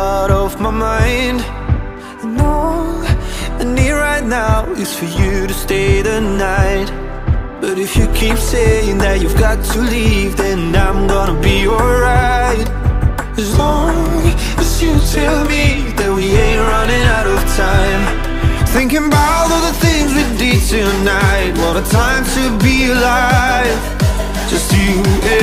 out of my mind. And all I need right now is for you to stay the night. But if you keep saying that you've got to leave Then I'm gonna be alright. As long as you tell me that we ain't running out of time. Thinking about all the things we did tonight. What a time to be alive. Just you and